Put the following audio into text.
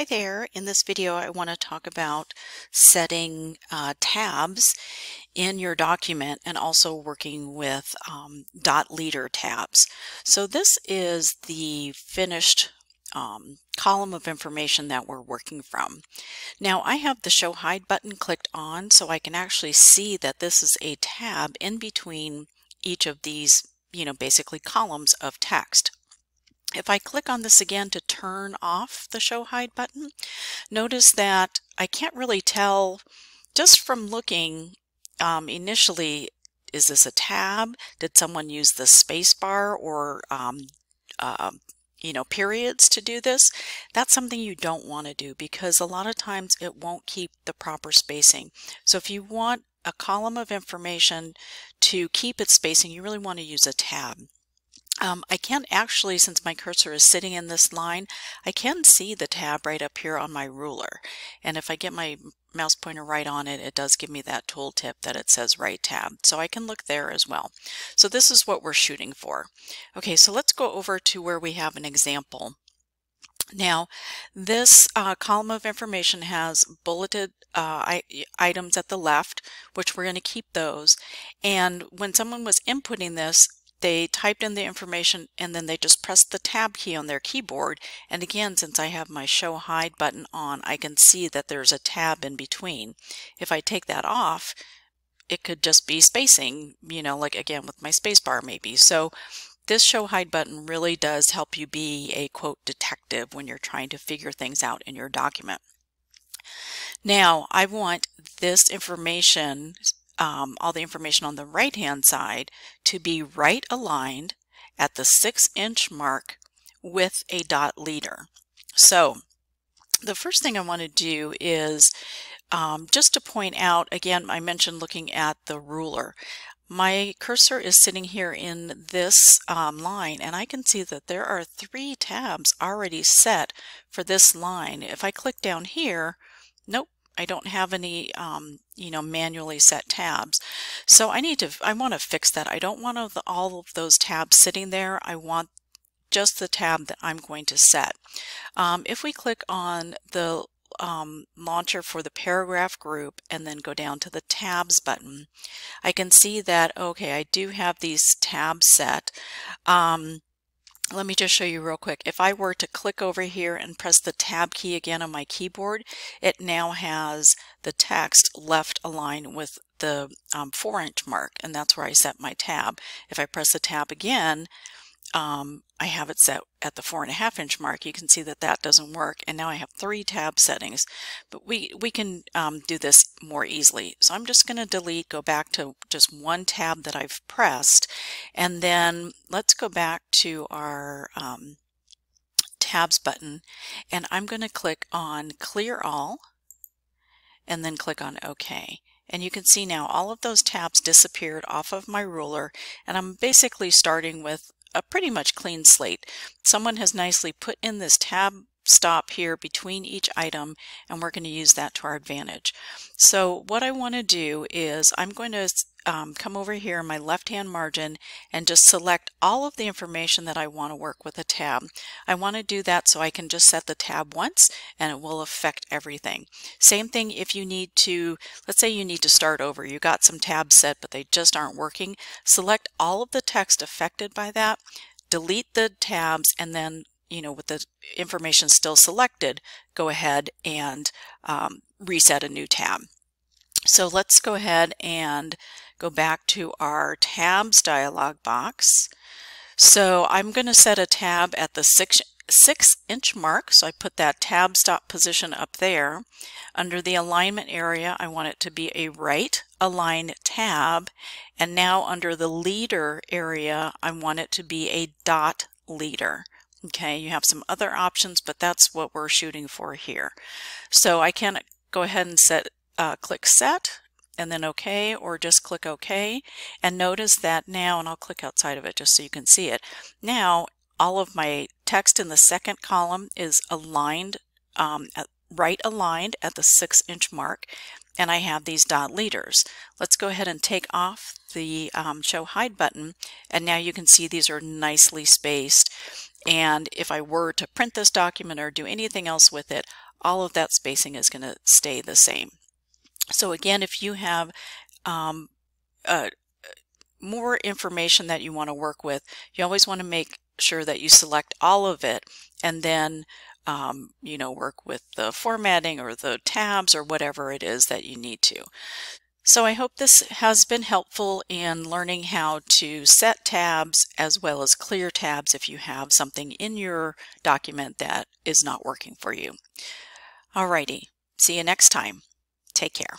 Hi there. In this video I want to talk about setting uh, tabs in your document and also working with um, dot leader tabs. So this is the finished um, column of information that we're working from. Now I have the show hide button clicked on so I can actually see that this is a tab in between each of these you know basically columns of text. If I click on this again to turn off the show hide button, notice that I can't really tell just from looking um, initially, is this a tab? Did someone use the space bar or um, uh, you know, periods to do this, that's something you don't want to do because a lot of times it won't keep the proper spacing. So if you want a column of information to keep its spacing, you really want to use a tab. Um, I can actually, since my cursor is sitting in this line, I can see the tab right up here on my ruler. And if I get my mouse pointer right on it, it does give me that tooltip that it says right tab. So I can look there as well. So this is what we're shooting for. Okay, so let's go over to where we have an example. Now, this uh, column of information has bulleted uh, items at the left, which we're going to keep those. And when someone was inputting this, they typed in the information and then they just pressed the tab key on their keyboard and again since I have my show hide button on I can see that there's a tab in between. If I take that off it could just be spacing you know like again with my spacebar maybe so this show hide button really does help you be a quote detective when you're trying to figure things out in your document. Now I want this information um, all the information on the right hand side to be right aligned at the six inch mark with a dot leader. So the first thing I want to do is um, just to point out, again, I mentioned looking at the ruler. My cursor is sitting here in this um, line and I can see that there are three tabs already set for this line. If I click down here, nope, I don't have any, um, you know, manually set tabs. So I need to, I want to fix that. I don't want all of those tabs sitting there. I want just the tab that I'm going to set. Um, if we click on the um, launcher for the paragraph group and then go down to the tabs button, I can see that, okay, I do have these tabs set. Um, let me just show you real quick. If I were to click over here and press the tab key again on my keyboard, it now has the text left aligned with the um, four inch mark and that's where I set my tab. If I press the tab again, um, I have it set at the four and a half inch mark. You can see that that doesn't work. And now I have three tab settings, but we, we can um, do this more easily. So I'm just going to delete, go back to just one tab that I've pressed. And then let's go back to our um, tabs button and I'm going to click on clear all and then click on OK. And you can see now all of those tabs disappeared off of my ruler and I'm basically starting with a pretty much clean slate. Someone has nicely put in this tab stop here between each item and we're going to use that to our advantage. So what I want to do is I'm going to um, come over here in my left hand margin and just select all of the information that I want to work with a tab. I want to do that so I can just set the tab once and it will affect everything. Same thing if you need to, let's say you need to start over. You got some tabs set but they just aren't working. Select all of the text affected by that, delete the tabs and then you know, with the information still selected, go ahead and um, reset a new tab. So let's go ahead and go back to our tabs dialog box. So I'm going to set a tab at the six, six inch mark. So I put that tab stop position up there. Under the alignment area, I want it to be a right align tab. And now under the leader area, I want it to be a dot leader. Okay, you have some other options, but that's what we're shooting for here. So I can go ahead and set, uh, click set and then OK or just click OK and notice that now, and I'll click outside of it just so you can see it. Now all of my text in the second column is aligned, um, right aligned at the six inch mark and I have these dot leaders. Let's go ahead and take off the um, show hide button and now you can see these are nicely spaced And if I were to print this document or do anything else with it, all of that spacing is going to stay the same. So again, if you have um, uh, more information that you want to work with, you always want to make sure that you select all of it and then um, you know, work with the formatting or the tabs or whatever it is that you need to. So I hope this has been helpful in learning how to set tabs as well as clear tabs if you have something in your document that is not working for you. Alrighty, see you next time. Take care.